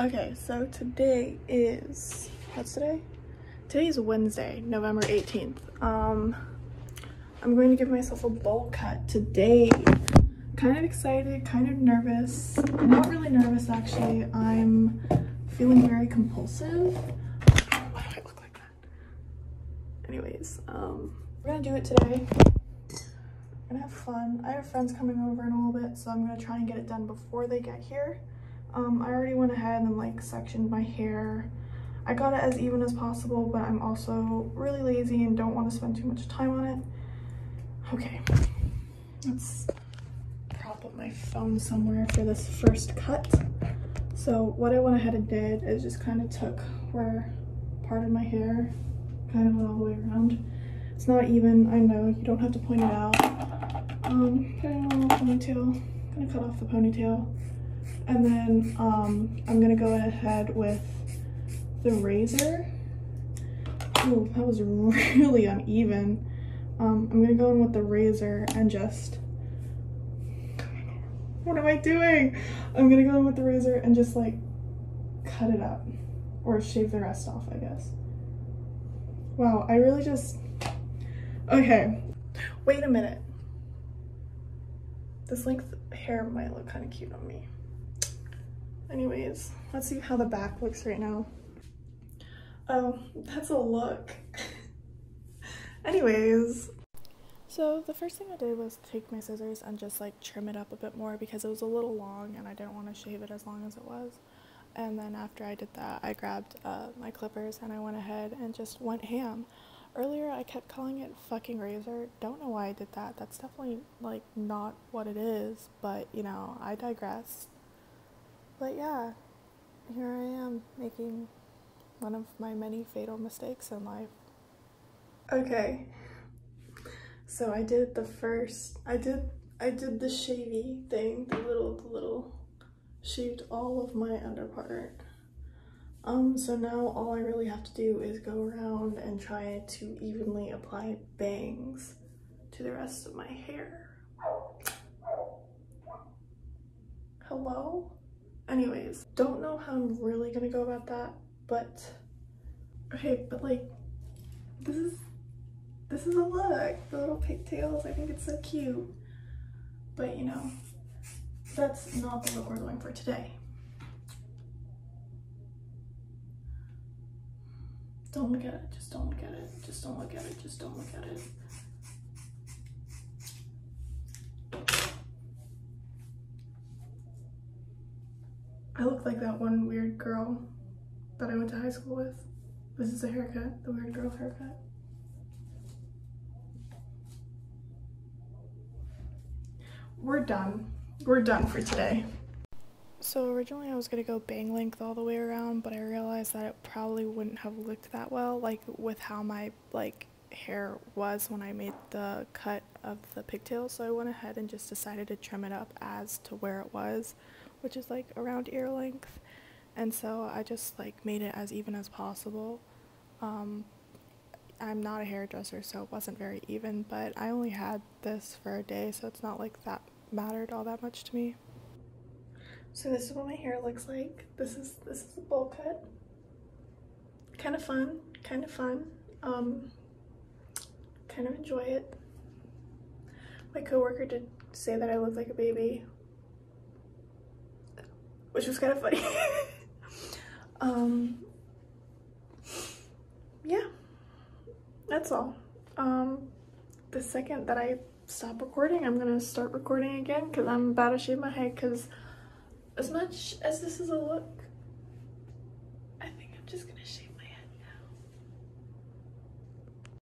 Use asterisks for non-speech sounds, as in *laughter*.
Okay, so today is, what's today? Today is Wednesday, November 18th. Um, I'm going to give myself a bowl cut today. Kind of excited, kind of nervous. Not really nervous actually. I'm feeling very compulsive. Why do I look like that? Anyways, um, we're gonna do it today. We're gonna have fun. I have friends coming over in a little bit, so I'm gonna try and get it done before they get here. Um, I already went ahead and like sectioned my hair. I got it as even as possible, but I'm also really lazy and don't want to spend too much time on it. Okay, let's prop up my phone somewhere for this first cut. So what I went ahead and did is just kind of took where part of my hair kind of went all the way around. It's not even, I know, you don't have to point it out. Um, put in a little ponytail, gonna cut off the ponytail. And then um, I'm gonna go ahead with the razor. Oh, that was *laughs* really uneven. Um, I'm gonna go in with the razor and just, what am I doing? I'm gonna go in with the razor and just like cut it up or shave the rest off, I guess. Wow, I really just, okay. Wait a minute. This length hair might look kind of cute on me. Anyways, let's see how the back looks right now. Oh, that's a look. *laughs* Anyways. So the first thing I did was take my scissors and just like trim it up a bit more because it was a little long and I didn't want to shave it as long as it was. And then after I did that, I grabbed uh, my clippers and I went ahead and just went ham. Earlier, I kept calling it fucking razor. Don't know why I did that. That's definitely like not what it is, but you know, I digress. But yeah, here I am making one of my many fatal mistakes in life. Okay. So I did the first I did I did the shavy thing, the little the little shaved all of my under part. Um so now all I really have to do is go around and try to evenly apply bangs to the rest of my hair. Hello? Anyways, don't know how I'm really gonna go about that, but okay, but like this is this is a look. The little pigtails, I think it's so cute. But you know, that's not the look we're going for today. Don't look at it, just don't look at it, just don't look at it, just don't look at it. I look like that one weird girl that I went to high school with. This is a haircut, the weird girl haircut. We're done. We're done for today. So originally I was gonna go bang length all the way around, but I realized that it probably wouldn't have looked that well, like with how my like hair was when I made the cut of the pigtail. So I went ahead and just decided to trim it up as to where it was which is like around ear length. And so I just like made it as even as possible. Um, I'm not a hairdresser, so it wasn't very even, but I only had this for a day, so it's not like that mattered all that much to me. So this is what my hair looks like. This is this is a bowl cut. Kind of fun, kind of fun. Um, kind of enjoy it. My coworker did say that I look like a baby, which was kind of funny. *laughs* um, yeah, that's all. Um, the second that I stop recording, I'm gonna start recording again because I'm about to shave my head because as much as this is a look, I think I'm just gonna shave